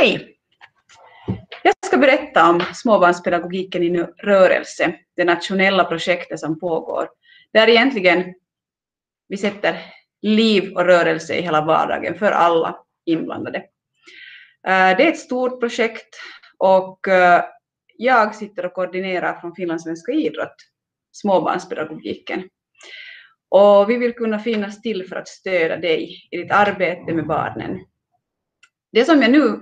Hej! Jag ska berätta om småbarnspedagogiken i rörelse, det nationella projektet som pågår, där egentligen vi sätter liv och rörelse i hela vardagen för alla inblandade. Eh, det är ett stort projekt och eh, jag sitter och koordinerar från Finlandssvenska idrott, småbarnspedagogiken. Och vi vill kunna finnas till för att stödja dig i ditt arbete med barnen. Det som jag nu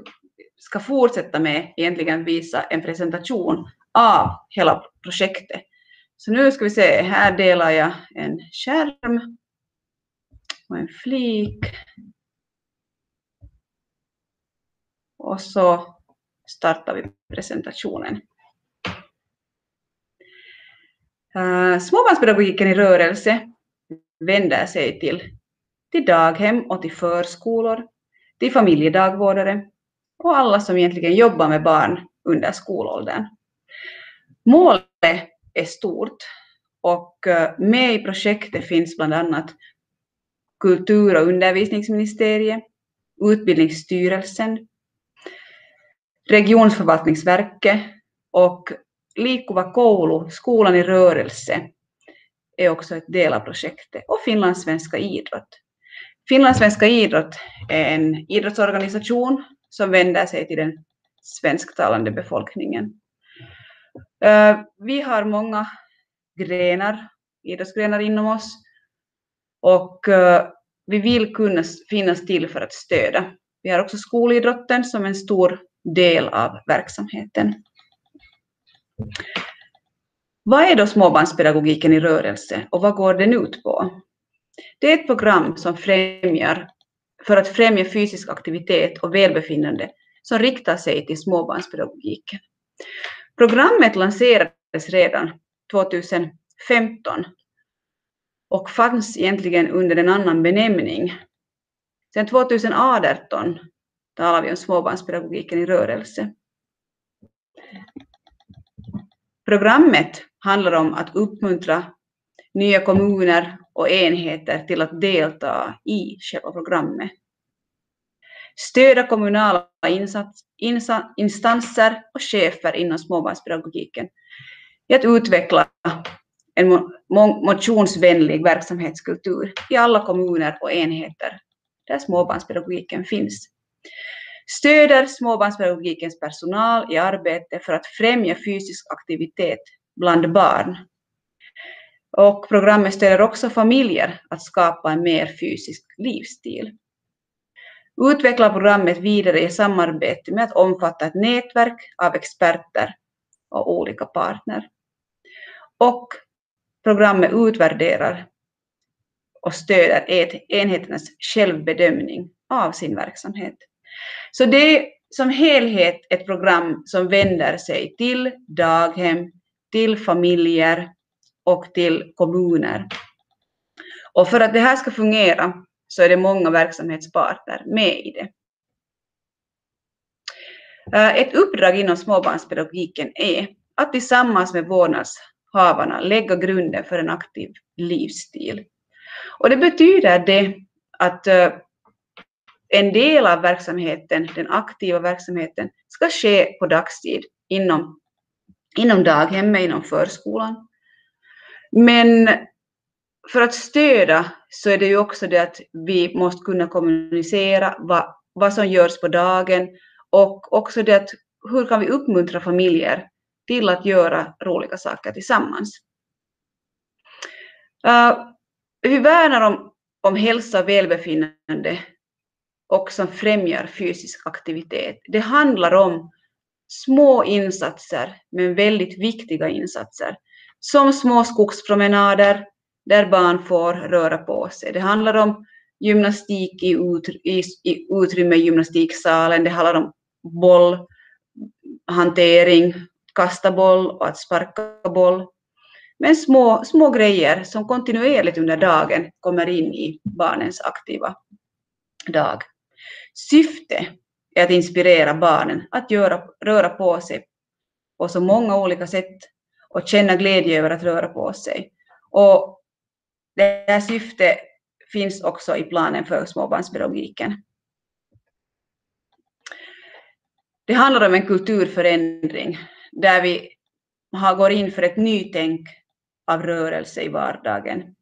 ska fortsätta med egentligen visa en presentation av hela projektet. Så nu ska vi se, här delar jag en skärm och en flik. Och så startar vi presentationen. Eh, småbarnspedagogiken i rörelse vänder sig till, till daghem och till förskolor, till familjedagvårdare och alla som egentligen jobbar med barn under skolåldern. Målet är stort och eh, med i projektet finns bland annat Kultur och undervisningsministeriet, Utbildningsstyrelsen, Regionsförvaltningsverket och Liikkuva koulu, Skolan i rörelse, är också ett del av projektet och Finlandssvenska idrott. Finlandssvenska idrott är en idrottsorganisation som vänder sig till den svensktalande befolkningen. Vi har många grenar, idrottsgrenar inom oss och vi vill kunna finnas till för att stödja. Vi har också skolidrotten som en stor del av verksamheten. Vad är då småbarnspedagogiken i rörelse och vad går den ut på? Det är ett program som främjar, för att främja fysisk aktivitet och välbefinnande som riktar sig till småbarnspedagogiken. Programmet lanserades redan 2015 och fanns egentligen under en annan benämning. Sedan 2018 talar vi om småbarnspedagogiken i rörelse. Programmet handlar om att uppmuntra nya kommuner och enheter till att delta i själva programmet. Stödja kommunala insats, insa, instanser och chefer inom småbarnspedagogiken i att utveckla en motionsvänlig verksamhetskultur i alla kommuner och enheter där småbarnspedagogiken finns. Stöder småbarnspedagogikens personal i arbete för att främja fysisk aktivitet bland barn. Och programmet stöder också familjer att skapa en mer fysisk livsstil. Utvecklar programmet vidare i samarbete med att omfatta ett nätverk av experter och olika partner. Och programmet utvärderar och stöder enheternas självbedömning av sin verksamhet. Så det är som helhet ett program som vänder sig till daghem, till familjer och till kommuner. Och för att det här ska fungera så är det många verksamhetsparter med i det. Eh, ett uppdrag inom småbarnspedagogiken är att tillsammans med vårdnadshavarna lägga grunden för en aktiv livsstil. Och det betyder det att eh, en del av verksamheten, den aktiva verksamheten, ska ske på dagstid inom, inom daghemmet, inom förskolan. Men för att stödja så är det ju också det att vi måste kunna kommunicera vad, vad som görs på dagen och också det att hur kan vi uppmuntra familjer till att göra roliga saker tillsammans. Uh, vi värnar om, om hälsa och välbefinnande och som främjar fysisk aktivitet. Det handlar om små insatser, men väldigt viktiga insatser, som små skogspromenader där barn får röra på sig. Det handlar om gymnastik i, utry i, i utrymme i gymnastiksalen, det handlar om bollhantering, kasta boll och att sparka boll. Men små, små grejer som kontinuerligt under dagen kommer in i barnens aktiva dag. Syfte är att inspirera barnen att göra, röra på sig på så många olika sätt och känna glädje över att röra på sig. Och det här syftet finns också i planen för småbarnspedagogiken. Det handlar om en kulturförändring där vi går in för ett nytänk av rörelse i vardagen.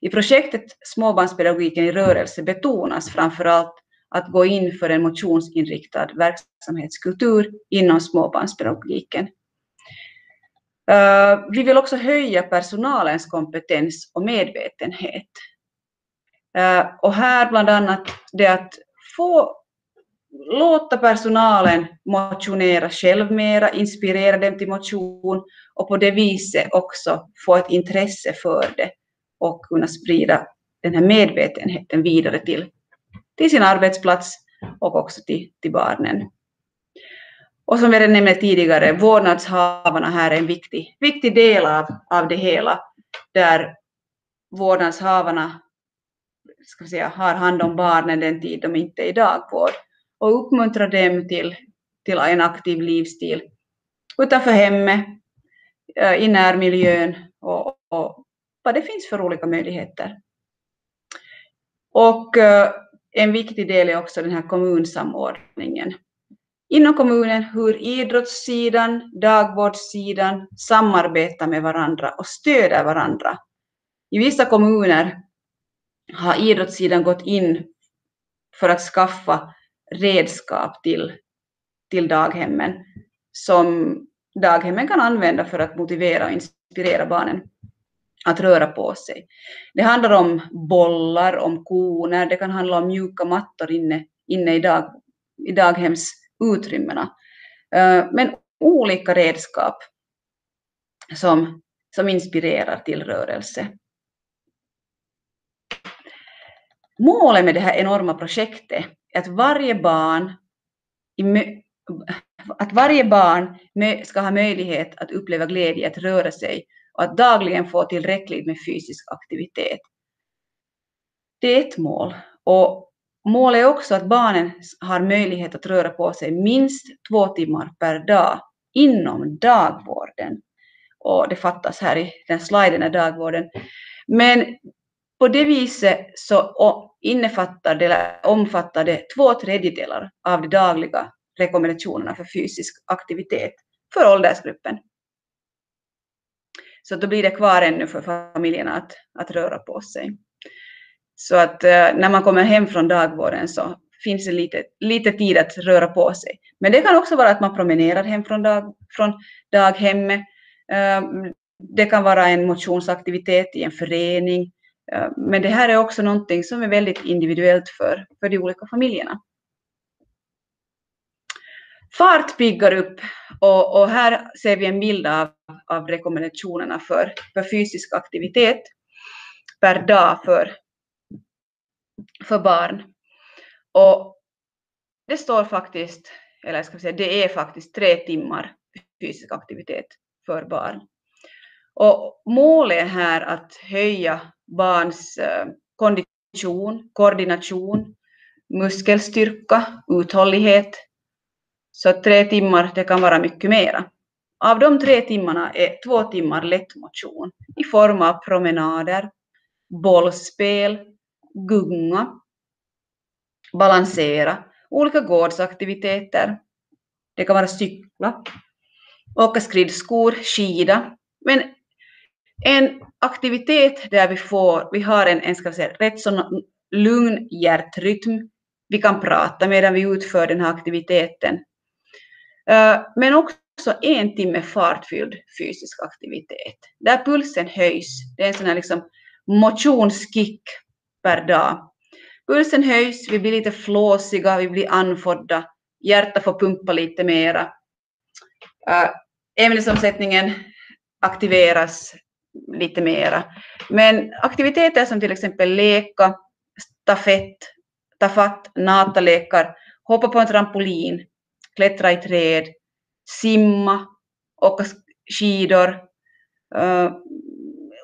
I projektet Småbarnspedagogiken i rörelse betonas framför allt att gå in för en motionsinriktad verksamhetskultur inom småbarnspedagogiken. Uh, vi vill också höja personalens kompetens och medvetenhet. Uh, och här bland annat det att få låta personalen motionera själv mera, inspirera dem till motion och på det viset också få ett intresse för det och kunna sprida den här medvetenheten vidare till, till sin arbetsplats och också till, till barnen. Och som jag nämnde tidigare, vårdnadshavarna här är en viktig, viktig del av, av det hela, där vårdnadshavarna ska säga, har hand om barnen den tid de inte är i dagvård och uppmuntra dem till, till en aktiv livsstil utanför hemmet, eh, i närmiljön och, och vad det finns för olika möjligheter. Och eh, en viktig del är också den här kommunsamordningen. Inom kommunen hur idrottssidan, dagvårdssidan samarbetar med varandra och stöder varandra. I vissa kommuner har idrottssidan gått in för att skaffa redskap till, till daghemmen som daghemmen kan använda för att motivera och inspirera barnen att röra på sig. Det handlar om bollar, om koner, det kan handla om mjuka mattor inne, inne i, dag, i daghems utrymmena, eh, men olika redskap som, som inspirerar till rörelse. Målet med det här enorma projektet är att varje barn, att varje barn ska ha möjlighet att uppleva glädje att röra sig och att dagligen få tillräckligt med fysisk aktivitet. Det är ett mål. Och målet är också att barnen har möjlighet att röra på sig minst två timmar per dag inom dagvården. Och det fattas här i den sliden är dagvården. Men på det viset så innefattar det, omfattar det två tredjedelar av de dagliga rekommendationerna för fysisk aktivitet för åldersgruppen. Så då blir det kvar ännu för familjerna att, att röra på sig. Så att eh, när man kommer hem från dagvården så finns det lite, lite tid att röra på sig. Men det kan också vara att man promenerar hem från, dag, från daghemmet. Eh, det kan vara en motionsaktivitet i en förening. Eh, men det här är också någonting som är väldigt individuellt för, för de olika familjerna. Fart piggar upp och, och, här ser vi en bild av, av rekommendationerna för, för fysisk aktivitet per dag för, för barn. Och det står faktiskt, eller ska vi säga, det är faktiskt tre timmar fysisk aktivitet för barn. Och målet är här att höja barns eh, kondition, koordination, muskelstyrka, uthållighet, så tre timmar, det kan vara mycket mera. Av de tre timmarna är två timmar lättmotion i form av promenader, bollspel, gunga, balansera, olika gårdsaktiviteter. Det kan vara cykla, åka skridskor, skida. Men en aktivitet där vi, får, vi har en, en ska säga, rätt så lugn hjärtrytm. Vi kan prata medan vi utför den här aktiviteten. Eh, men också en timme fartfylld fysisk aktivitet, där pulsen höjs. Det är en sån här liksom motionskick per dag. Pulsen höjs, vi blir lite flåsiga, vi blir andfådda, hjärtat får pumpa lite mera. Äh, ämnesomsättningen aktiveras lite mera. Men aktiviteter som till exempel leka, stafett, tafatt, natalekar, hoppa på en trampolin, klättra i träd, simma, åka skidor, uh,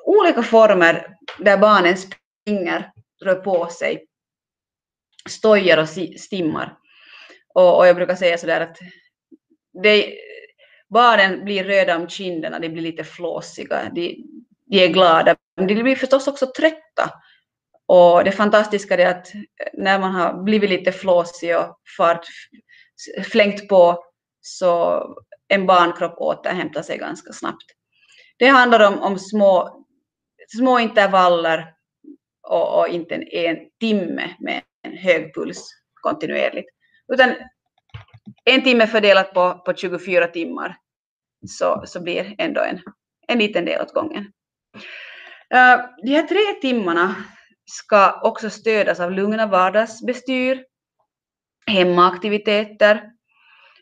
olika former där barnen springer, rör på sig, stojar och stimmar. Och, och jag brukar säga sådär att det, barnen blir röda om kinderna, de blir lite flåsiga, de, de är glada, men de blir förstås också trötta. Och det fantastiska är att när man har blivit lite flåsig och fart flängt på så en barnkropp återhämtar sig ganska snabbt. Det handlar om, om små, små intervaller och, och inte en, en timme med en hög puls kontinuerligt. Utan en timme fördelat på, på 24 timmar så, så blir ändå en, en liten del åt gången. Uh, de här tre timmarna ska också stödas av lugna vardagsbestyr, hemmaaktiviteter,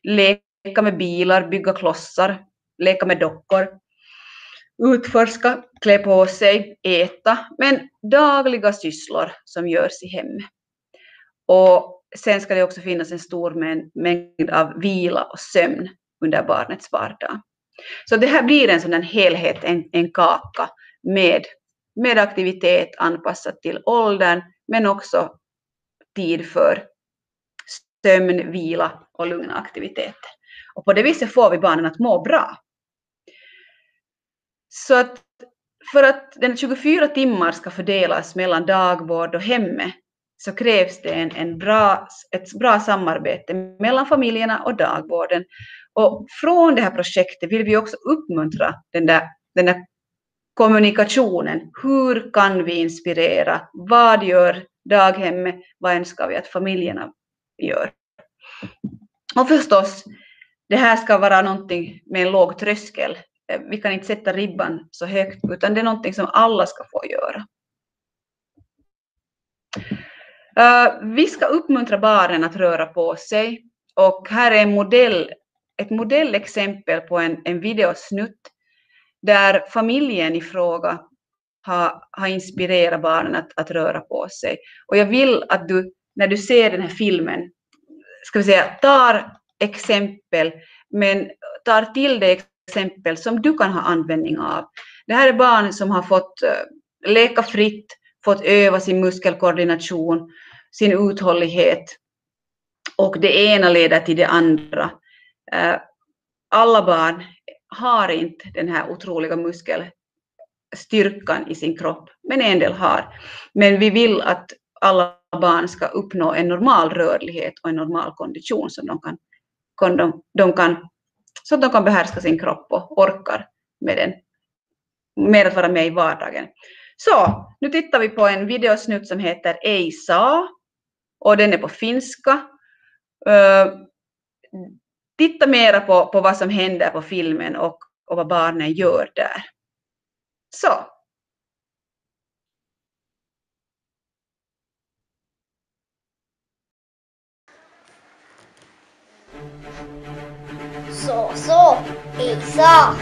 leka med bilar, bygga klossar, leka med dockor, utforska, klä på sig, äta, men dagliga sysslor som görs i hemmet. Och sen ska det också finnas en stor mängd av vila och sömn under barnets vardag. Så det här blir en sådan helhet, en, en kaka med, med aktivitet anpassad till åldern, men också tid för sömn, vila och lugna aktiviteter. Och på det viset får vi barnen att må bra. Så att för att den 24 timmar ska fördelas mellan dagvård och hemmet så krävs det en, en bra, ett bra samarbete mellan familjerna och dagvården. Och från det här projektet vill vi också uppmuntra den där, den där kommunikationen. Hur kan vi inspirera? Vad gör daghemmet? Vad önskar vi att familjerna gör? Och förstås, det här ska vara någonting med en låg tröskel. Eh, vi kan inte sätta ribban så högt, utan det är någonting som alla ska få göra. Eh, vi ska uppmuntra barnen att röra på sig och här är en modell, ett modellexempel på en, en videosnutt där familjen i fråga har, har inspirerat barnen att, att röra på sig. Och jag vill att du, när du ser den här filmen, ska vi säga, tar exempel, men tar till dig exempel som du kan ha användning av. Det här är barn som har fått eh, leka fritt, fått öva sin muskelkoordination, sin uthållighet och det ena leder till det andra. Eh, alla barn har inte den här otroliga muskelstyrkan i sin kropp, men en del har. Men vi vill att alla barn ska uppnå en normal rörlighet och en normal kondition som de kan, de, de kan, så att de kan behärska sin kropp och orkar med, den, med att vara med i vardagen. Så, nu tittar vi på en videosnutt som heter Ei saa. och den är på finska. Uh, titta mera på, på vad som händer på filmen och, och vad barnen gör där. Så. Så, så, Isa.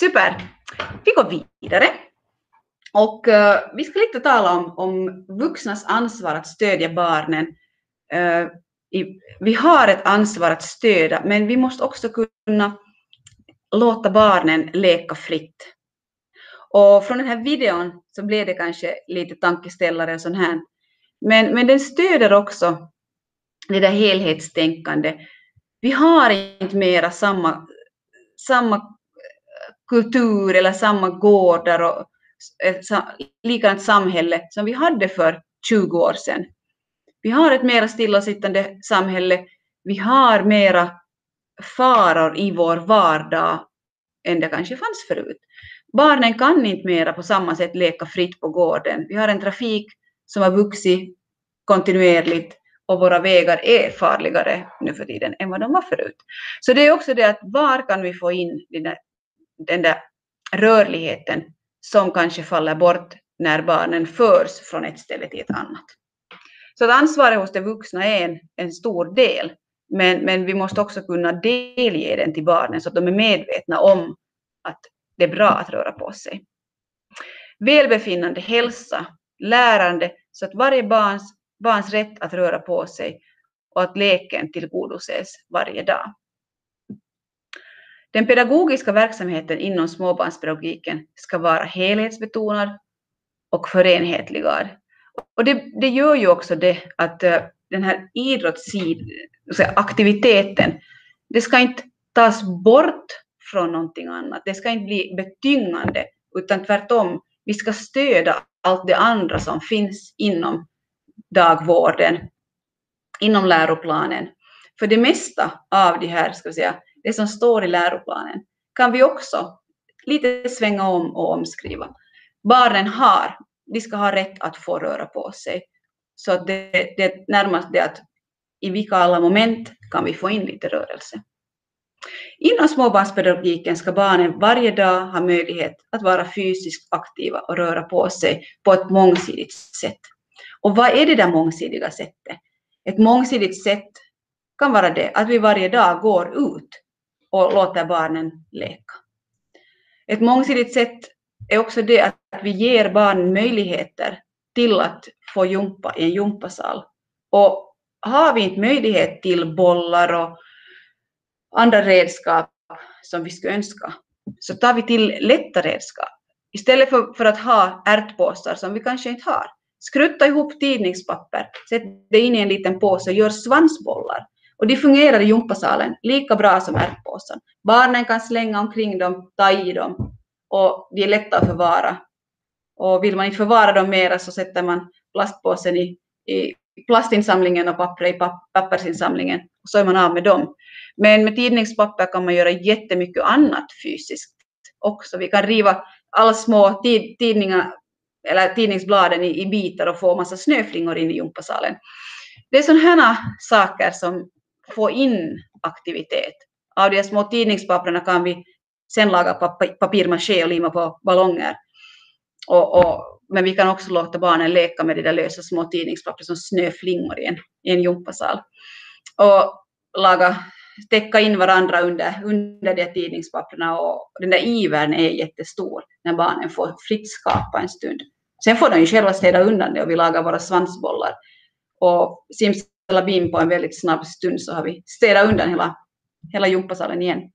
Super! Vi går vidare. Och uh, vi ska lite tala om, om vuxnas ansvar att stödja barnen. Uh, i, vi har ett ansvar att stödja, men vi måste också kunna låta barnen leka fritt. Och från den här videon så blev det kanske lite tankeställare och sånt här. Men, men den stöder också det där helhetstänkande. Vi har inte mera samma, samma kultur eller samma gårdar och ett likadant samhälle som vi hade för 20 år sedan. Vi har ett mera stillasittande samhälle. Vi har mera faror i vår vardag än det kanske fanns förut. Barnen kan inte mera på samma sätt leka fritt på gården. Vi har en trafik som har vuxit kontinuerligt och våra vägar är farligare nu för tiden än vad de var förut. Så det är också det att var kan vi få in den där, den där rörligheten som kanske faller bort när barnen förs från ett ställe till ett annat. Så att ansvaret hos de vuxna är en, en stor del, men, men vi måste också kunna delge den till barnen så att de är medvetna om att det är bra att röra på sig. Välbefinnande, hälsa, lärande så att varje barns, barns rätt att röra på sig och att leken tillgodoses varje dag. Den pedagogiska verksamheten inom småbarnspedagogiken ska vara helhetsbetonad och förenhetligad. Och det, det gör ju också det att eh, den här idrottsaktiviteten, det ska inte tas bort från någonting annat. Det ska inte bli betyngande, utan tvärtom, vi ska stödja allt det andra som finns inom dagvården, inom läroplanen. För det mesta av de här, ska vi säga, det som står i läroplanen, kan vi också lite svänga om och omskriva. Barnen har, de ska ha rätt att få röra på sig. Så det, det är närmast det att i vilka alla moment kan vi få in lite rörelse. Inom småbarnspedagogiken ska barnen varje dag ha möjlighet att vara fysiskt aktiva och röra på sig på ett mångsidigt sätt. Och vad är det där mångsidiga sättet? Ett mångsidigt sätt kan vara det att vi varje dag går ut och låter barnen leka. Ett mångsidigt sätt är också det att vi ger barnen möjligheter till att få jumpa i en jumpasal. Och har vi inte möjlighet till bollar och andra redskap som vi skulle önska, så tar vi till lätta redskap. Istället för, för att ha ärtpåsar som vi kanske inte har. Skrutta ihop tidningspapper, sätt det in i en liten påse och gör svansbollar. Och de fungerar i gympasalen lika bra som ärtpåsen. Barnen kan slänga omkring dem, ta i dem och de är lätta att förvara. Och vill man inte förvara dem mera så sätter man plastpåsen i, i plastinsamlingen och papper i pappersinsamlingen och så är man av med dem. Men med tidningspapper kan man göra jättemycket annat fysiskt också. Vi kan riva alla små tidningar eller tidningsbladen i, i bitar och få massa snöflingor in i gympasalen. Det är sådana här saker som få in aktivitet. Av de små tidningspapperna kan vi sen laga papirmaché och lima på ballonger. Och, och, men vi kan också låta barnen leka med de där lösa små tidningspapper som snöflingor i en, i en gympasal. Och laga, täcka in varandra under, under de tidningspapperna och den där ivern är jättestor när barnen får fritt skapa en stund. Sen får de ju själva städa undan det och vi lagar våra svansbollar. Och simsalabim på en väldigt snabb stund så har vi städat undan hela, hela gympasalen igen.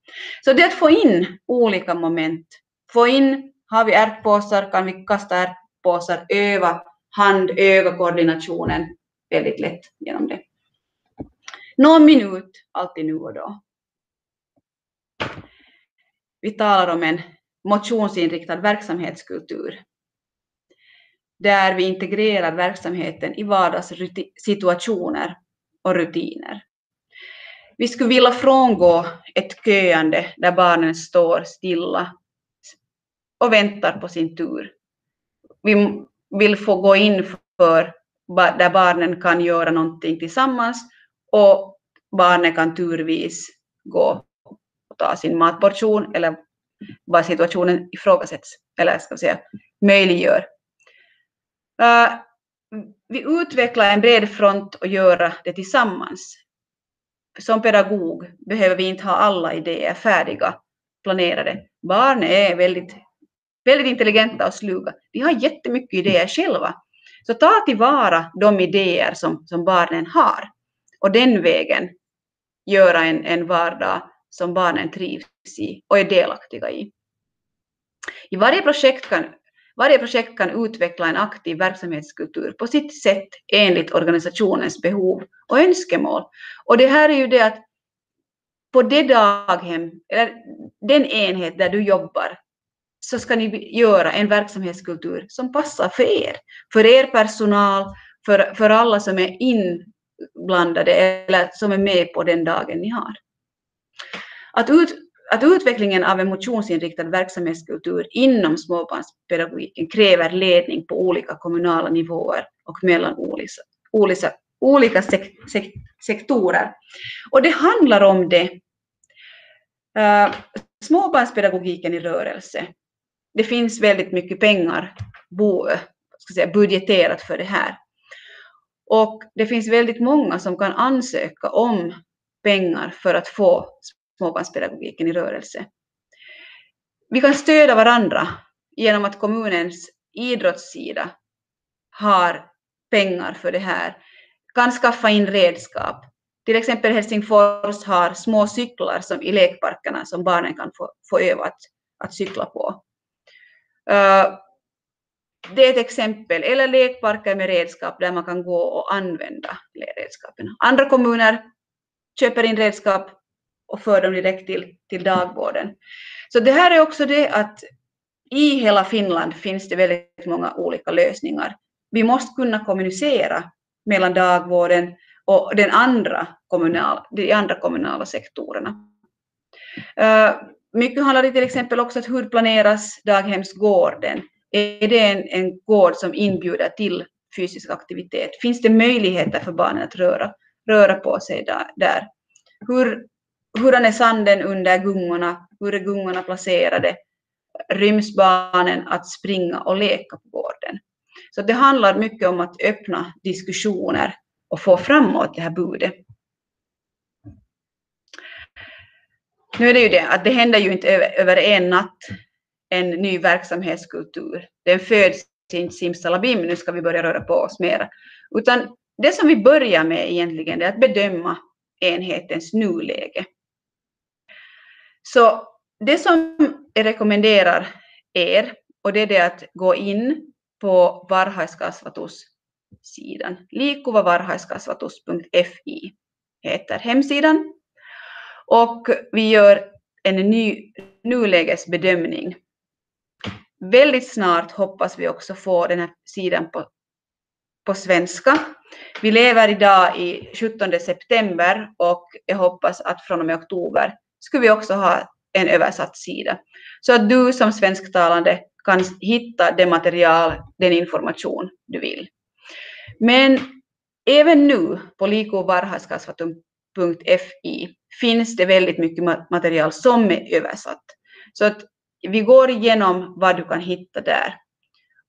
Så det är att få in olika moment. Få in, har vi ärtpåsar kan vi kasta ärtpåsar, öva hand-öga-koordinationen väldigt lätt genom det. Någon minut, alltid nu och då. Vi talar om en motionsinriktad verksamhetskultur där vi integrerar verksamheten i vardagssituationer och rutiner. Vi skulle vilja frångå ett köande där barnen står stilla och väntar på sin tur. Vi vill få gå in för där barnen kan göra någonting tillsammans och barnen kan turvis gå och ta sin matportion eller vad situationen ifrågasätts eller ska vi säga möjliggör äh, vi utvecklar en bred front och göra det tillsammans. Som pedagog behöver vi inte ha alla idéer färdiga planerade. Barn är väldigt, väldigt intelligenta och sluga. De har jättemycket idéer själva. Så ta tillvara de idéer som, som barnen har och den vägen göra en, en vardag som barnen trivs i och är delaktiga i. I varje projekt kan varje projekt kan utveckla en aktiv verksamhetskultur på sitt sätt enligt organisationens behov och önskemål. Och det här är ju det att på det daghem, eller den enhet där du jobbar, så ska ni göra en verksamhetskultur som passar för er. För er personal, för, för alla som är inblandade eller som är med på den dagen ni har. Att, ut, att utvecklingen av en motionsinriktad verksamhetskultur inom småbarnspedagogiken kräver ledning på olika kommunala nivåer och mellan olika, olika, olika sek, sek, sektorer. Och det handlar om det. Uh, småbarnspedagogiken i rörelse. Det finns väldigt mycket pengar bo, ska säga, budgeterat för det här. Och det finns väldigt många som kan ansöka om pengar för att få småbarnspedagogiken i rörelse. Vi kan stödja varandra genom att kommunens idrottssida har pengar för det här, kan skaffa in redskap. Till exempel Helsingfors har små cyklar som i lekparkerna som barnen kan få, få öva att, att cykla på. Uh, det är ett exempel, eller lekparker med redskap där man kan gå och använda redskapen. Andra kommuner köper in redskap och för dem direkt till, till dagvården. Så det här är också det att i hela Finland finns det väldigt många olika lösningar. Vi måste kunna kommunicera mellan dagvården och den andra kommunal, de andra kommunala sektorerna. Eh, mycket handlar det till exempel också om hur planeras daghemsgården? Är det en, en gård som inbjuder till fysisk aktivitet? Finns det möjligheter för barnen att röra, röra på sig där? där? Hur hurdan är sanden under gungorna, hur är gungorna placerade, ryms barnen att springa och leka på gården. Så det handlar mycket om att öppna diskussioner och få framåt det här budet. Nu är det ju det att det händer ju inte över, en natt en ny verksamhetskultur. Den föds inte simsalabim, nu ska vi börja röra på oss mera. Utan det som vi börjar med egentligen är att bedöma enhetens nuläge. Så det som jag rekommenderar er, och det är det att gå in på varhaiskasvatussidan. liikkuvavarhaiskasvatus.fi heter hemsidan. Och vi gör en ny nulägesbedömning. Väldigt snart hoppas vi också få den här sidan på, på svenska. Vi lever idag i 17 september och jag hoppas att från och med oktober skulle vi också ha en översatt sida. Så att du som svensktalande kan hitta det material, den information du vill. Men även nu på likovarhaiskasvatum.fi finns det väldigt mycket material som är översatt. Så att vi går igenom vad du kan hitta där.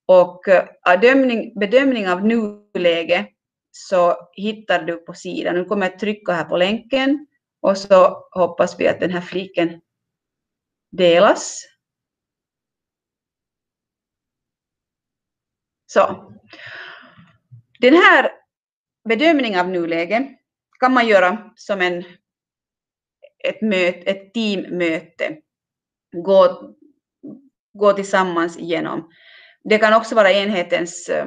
Och eh, bedömning, bedömning av nuläge så hittar du på sidan. Nu kommer jag trycka här på länken och så hoppas vi att den här fliken delas. Så. Den här bedömningen av nuläget kan man göra som en, ett, möte, ett teammöte. Gå, gå tillsammans igenom. Det kan också vara enhetens eh,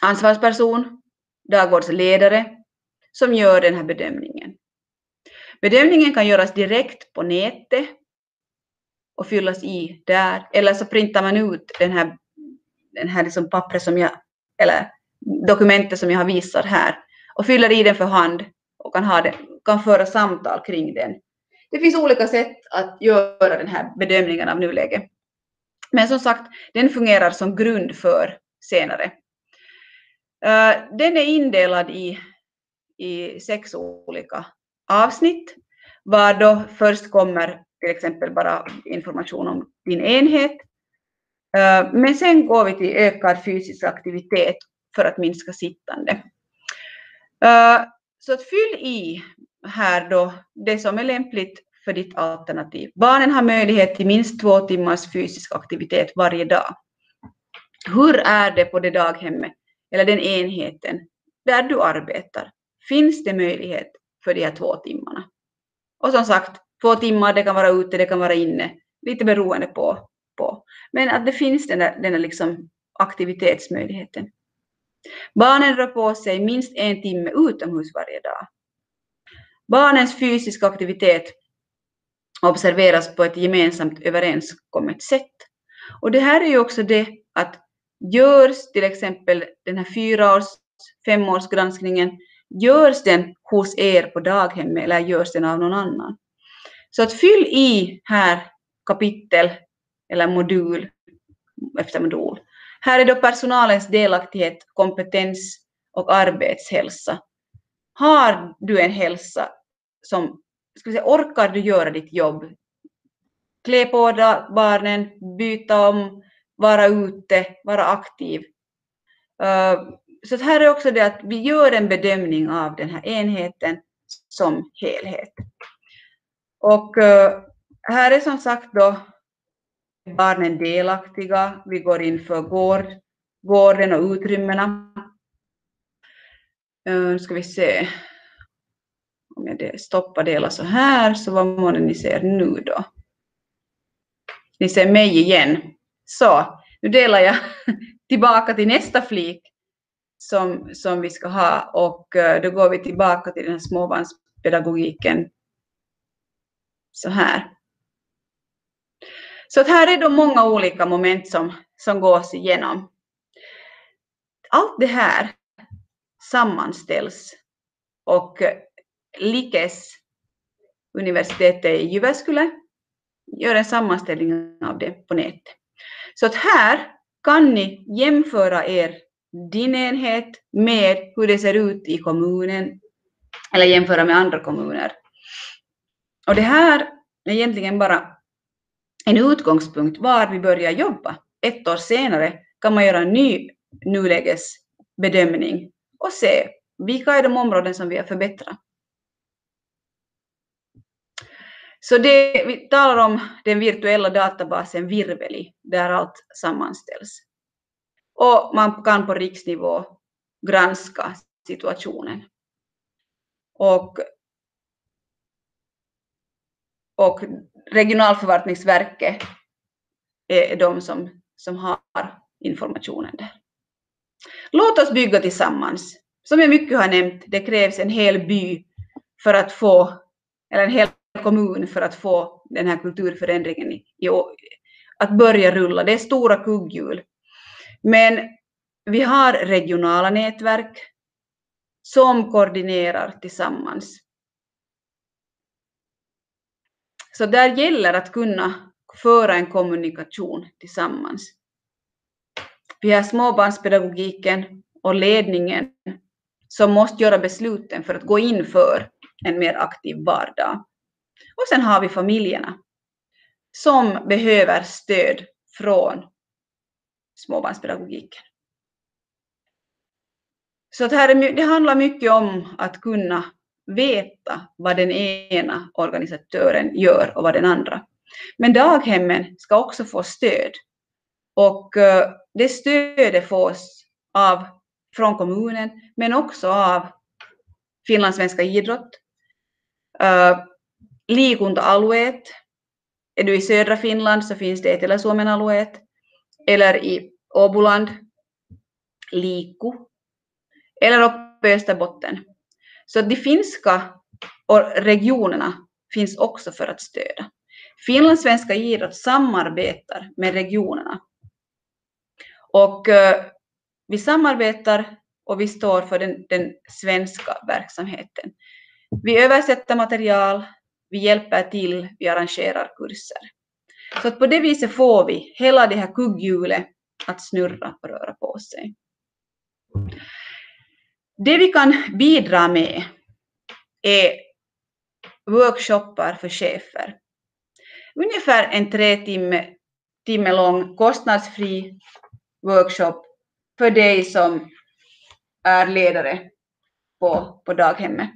ansvarsperson, dagvårdsledare, som gör den här bedömningen. Bedömningen kan göras direkt på nätet och fyllas i där, eller så printar man ut den här, den här liksom pappret som jag, eller dokumentet som jag har visat här och fyller i den för hand och kan, ha det, kan föra samtal kring den. Det finns olika sätt att göra den här bedömningen av nuläget. Men som sagt, den fungerar som grund för senare. Eh, den är indelad i, i sex olika avsnitt, var då först kommer till exempel bara information om din enhet. Eh, men sen går vi till ökad fysisk aktivitet för att minska sittande. Eh, så att fyll i här då det som är lämpligt för ditt alternativ. Barnen har möjlighet till minst två timmars fysisk aktivitet varje dag. Hur är det på det daghemmet eller den enheten där du arbetar? Finns det möjlighet för de här två timmarna? Och som sagt, två timmar, det kan vara ute, det kan vara inne, lite beroende på. på. Men att det finns den där, den där liksom aktivitetsmöjligheten. Barnen rör på sig minst en timme utomhus varje dag. Barnens fysiska aktivitet observeras på ett gemensamt överenskommet sätt. Och det här är ju också det att görs till exempel den här fyraårs, femårsgranskningen, görs den hos er på daghemmet eller görs den av någon annan? Så att fyll i här kapitel eller modul efter modul. Här är då personalens delaktighet, kompetens och arbetshälsa. Har du en hälsa som, ska säga, orkar du göra ditt jobb? Klä på barnen, byta om, vara ute, vara aktiv. Eh, så här är också det att vi gör en bedömning av den här enheten som helhet. Och eh, här är som sagt då barnen delaktiga. Vi går in för gård, gården och utrymmena. Nu ska vi se om jag stoppar dela så här, så vad månne ni ser nu då? Ni ser mig igen. Så, nu delar jag tillbaka till nästa flik som, som vi ska ha och eh, då går vi tillbaka till den här småbarnspedagogiken så här. Så att här är då många olika moment som, som gås igenom. Allt det här sammanställs och eh, Likes universitetet i Jyväskylä gör en sammanställning av det på nätet. Så att här kan ni jämföra er, din enhet med hur det ser ut i kommunen eller jämföra med andra kommuner. Och det här är egentligen bara en utgångspunkt var vi börjar jobba. Ett år senare kan man göra en ny nulägesbedömning och se vilka är de områden som vi har förbättrat. Så det, vi talar om den virtuella databasen Virveli, där allt sammanställs. Och man kan på riksnivå granska situationen. Och, och regionalförvaltningsverket är de som, som har informationen där. Låt oss bygga tillsammans. Som jag mycket har nämnt, det krävs en hel by för att få, eller en hel kommun för att få den här kulturförändringen i, i, att börja rulla. Det är stora kugghjul. Men vi har regionala nätverk som koordinerar tillsammans. Så där gäller att kunna föra en kommunikation tillsammans. Vi har småbarnspedagogiken och ledningen som måste göra besluten för att gå in för en mer aktiv vardag. Och sen har vi familjerna som behöver stöd från småbarnspedagogiken. Så att här är, det handlar mycket om att kunna veta vad den ena organisatören gör och vad den andra. Men daghemmen ska också få stöd. Och eh, det stödet fås av, från kommunen, men också av Finlandssvenska idrott, eh, liikunta-alueet. Är du i södra Finland så finns det Etelä-Suomen-alueet. Eller i Åboland, Liku. Eller uppe i Österbotten. Så de finska regionerna finns också för att stödja. Finlandssvenska idrott samarbetar med regionerna. Och eh, vi samarbetar och vi står för den, den svenska verksamheten. Vi översätter material, vi hjälper till, vi arrangerar kurser. Så att på det viset får vi hela det här kugghjulet att snurra och röra på sig. Det vi kan bidra med är workshoppar för chefer. Ungefär en tre timme, timme lång kostnadsfri workshop för dig som är ledare på, på daghemmet.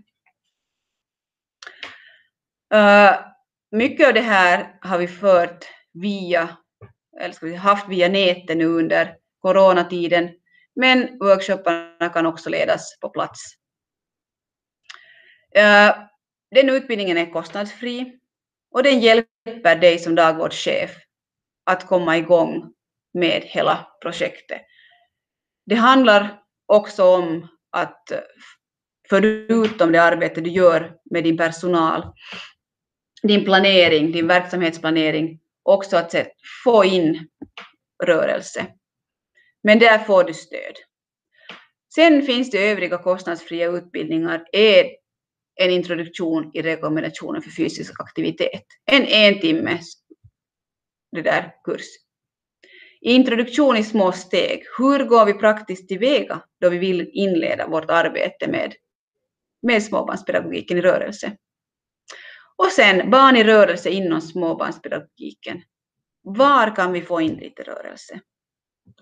Uh, mycket av det här har vi fört via, eller ska vi haft via nätet nu under coronatiden, men workshopparna kan också ledas på plats. Eh, den utbildningen är kostnadsfri och den hjälper dig som dagvårdschef att komma igång med hela projektet. Det handlar också om att förutom det arbete du gör med din personal, din planering, din verksamhetsplanering, också att få in rörelse. Men där får du stöd. Sen finns det övriga kostnadsfria utbildningar, är en introduktion i rekommendationen för fysisk aktivitet. En en timmes det där kurs. Introduktion i små steg. Hur går vi praktiskt tillväga då vi vill inleda vårt arbete med, med småbarnspedagogiken i rörelse? Och sen barn i rörelse inom småbarnspedagogiken. Var kan vi få in lite rörelse?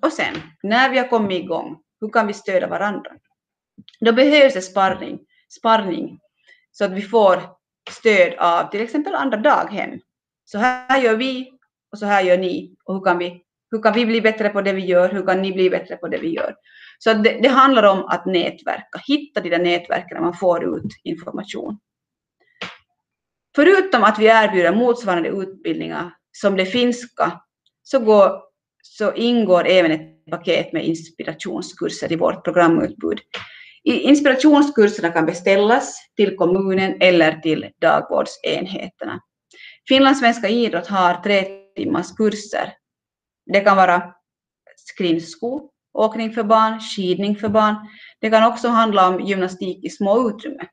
Och sen, när vi har kommit igång, hur kan vi stödja varandra? Då behövs det sparring, sparring så att vi får stöd av till exempel andra daghem. Så här gör vi och så här gör ni och hur kan vi, hur kan vi bli bättre på det vi gör, hur kan ni bli bättre på det vi gör. Så det, det handlar om att nätverka, hitta de där nätverken där man får ut information. Förutom att vi erbjuder motsvarande utbildningar som det finska så, går, så ingår även ett paket med inspirationskurser i vårt programutbud. Inspirationskurserna kan beställas till kommunen eller till dagvårdsenheterna. Finlandssvenska idrott har tre timmars kurser. Det kan vara skrinsko, åkning för barn, skidning för barn. Det kan också handla om gymnastik i små utrymmen.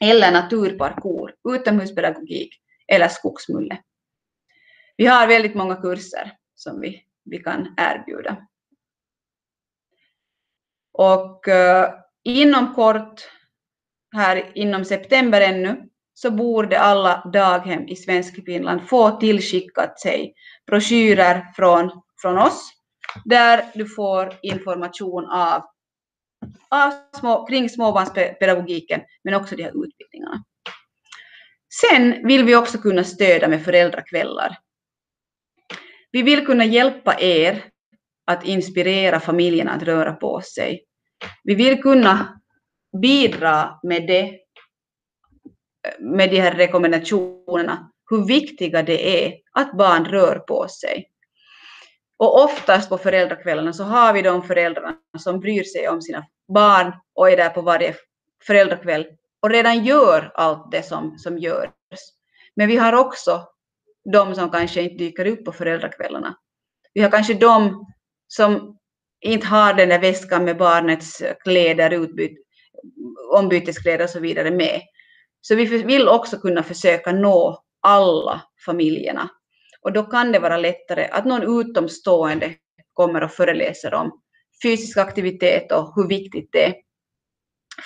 Eller naturparkour, utomhuspedagogik eller skogsmulle. Vi har väldigt många kurser som vi, vi kan erbjuda. Och eh, inom kort, här inom september ännu, så borde alla daghem i Svenskfinland få tillskickat sig broschyrer från, från oss där du får information av små, kring småbarnspedagogiken men också de här utbildningarna. Sen vill vi också kunna stödja med föräldrakvällar. Vi vill kunna hjälpa er att inspirera familjerna att röra på sig. Vi vill kunna bidra med det med de här rekommendationerna hur viktiga det är att barn rör på sig. Och oftast på föräldrakvällarna så har vi de föräldrarna som bryr sig om sina barn och är där på varje föräldrakväll och redan gör allt det som, som görs. Men vi har också de som kanske inte dyker upp på föräldrakvällarna. Vi har kanske de som inte har den där väskan med barnets kläder, utbyt, ombyteskläder och så vidare med. Så vi vill också kunna försöka nå alla familjerna. Och då kan det vara lättare att någon utomstående kommer och föreläser om fysisk aktivitet och hur viktigt det är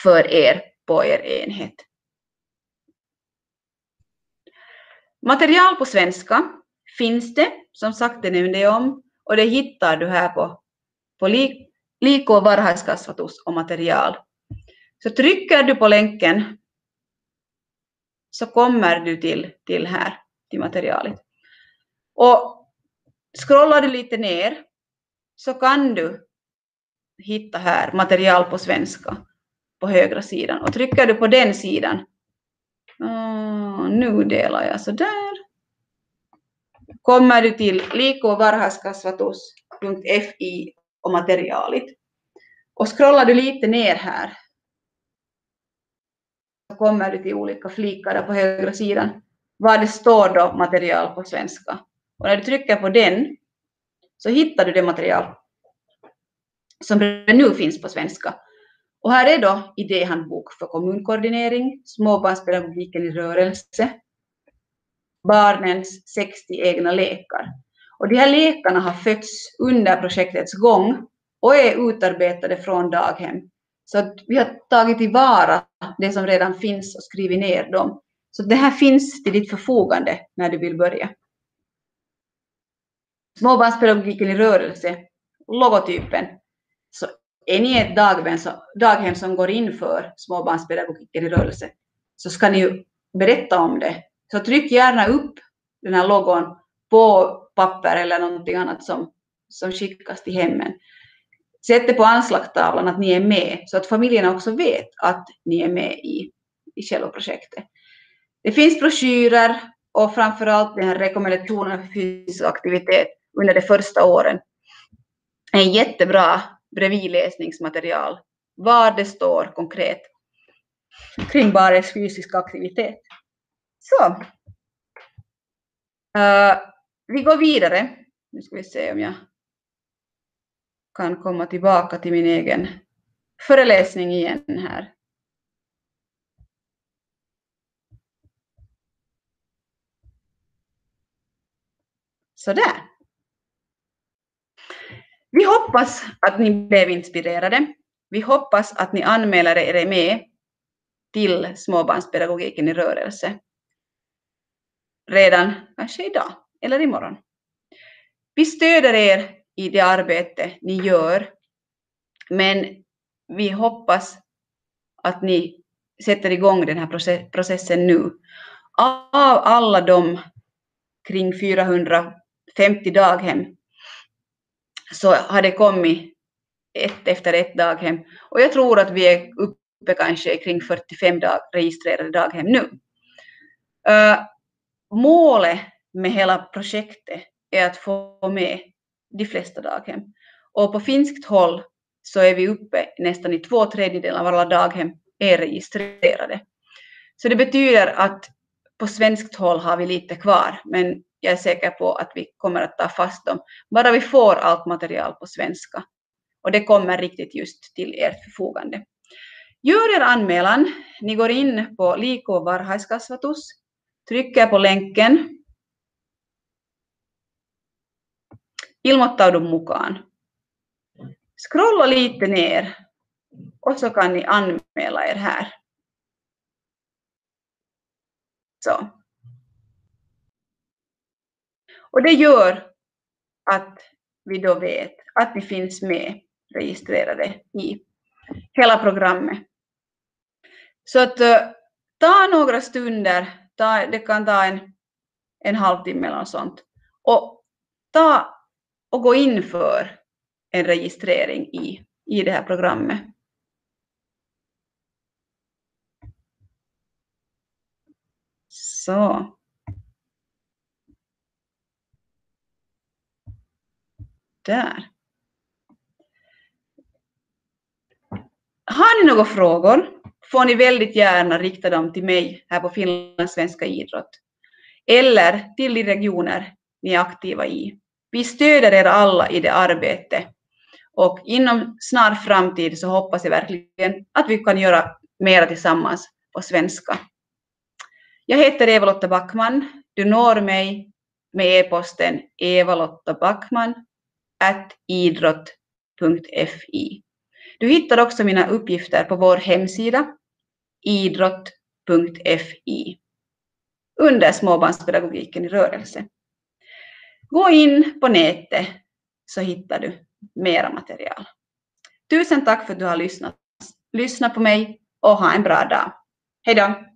för er på er enhet. Material på svenska finns det, som sagt det nämnde jag om, och det hittar du här på, på Lik och varhaiskasvatus och material. Så trycker du på länken så kommer du till, till här, till materialet. Och scrollar du lite ner så kan du hitta här material på svenska på högra sidan. Och trycker du på den sidan ah, nu delar jag så där kommer du till likovarhaiskasvatus.fi och materialet och scrollar du lite ner här så kommer du till olika flikar på högra sidan. Var det står då material på svenska. Och när du trycker på den så hittar du det material som nu finns på svenska. Och här är då idéhandbok för kommunkoordinering, småbarnspedagogiken i rörelse, barnens 60 egna lekar. Och de här lekarna har fötts under projektets gång och är utarbetade från daghem så att vi har tagit tillvara det som redan finns och skrivit ner dem. Så det här finns till ditt förfogande när du vill börja. Småbarnspedagogiken i rörelse, logotypen. Så är ni ett daghem, daghem som går in för småbarnspedagogiken i rörelse så ska ni ju berätta om det Så tryck gärna upp den här logon på papper eller någonting annat som, som skickas till hemmen. Sätt det på anslagstavlan att ni är med så att familjerna också vet att ni är med i, i själva projektet. Det finns broschyrer och framförallt den här rekommendationen för fysisk aktivitet under de första åren. En jättebra bredvidläsningsmaterial var det står konkret kring barnets fysiska aktivitet. Så. Uh, vi går vidare. Nu ska vi se om jag kan komma tillbaka till min egen föreläsning igen här. Sådär. Vi hoppas att ni blev inspirerade. Vi hoppas att ni anmäler er med till småbarnspedagogiken i rörelse redan kanske idag eller imorgon. Vi stöder er i det arbete ni gör, men vi hoppas att ni sätter igång den här processen nu. Av alla de kring 450 daghem så har det kommit ett efter ett daghem och jag tror att vi är uppe kanske kring 45 dag, registrerade daghem nu. Uh, målet med hela projektet är att få med de flesta daghem. Och på finskt håll så är vi uppe nästan i två tredjedelar av alla daghem är registrerade. Så det betyder att på svenskt håll har vi lite kvar, men jag är säker på att vi kommer att ta fast dem, bara vi får allt material på svenska. Och det kommer riktigt just till ert förfogande. Gör er anmälan. Ni går in på Liko varhaiskasvatus, trycker på länken. Ilmoittaudu mukaan. Scrolla lite ner och så kan ni anmäla er här. Så. Och det gör att vi då vet att vi finns med registrerade i hela programmet. Så att eh, ta några stunder, ta, det kan ta en, en halvtimme eller sånt, och ta och gå in för en registrering i, i det här programmet. Så. Där. Har ni några frågor får ni väldigt gärna rikta dem till mig här på Finlands svenska idrott eller till de regioner ni är aktiva i. Vi stöder er alla i det arbetet och inom snar framtid så hoppas jag verkligen att vi kan göra mera tillsammans på svenska. Jag heter Eva-Lotta Backman. Du når mig med e-posten evalottabackman idrott.fi. Du hittar också mina uppgifter på vår hemsida idrott.fi under småbarnspedagogiken i rörelse. Gå in på nätet så hittar du mera material. Tusen tack för att du har lyssnat. Lyssna på mig och ha en bra dag. Hej då!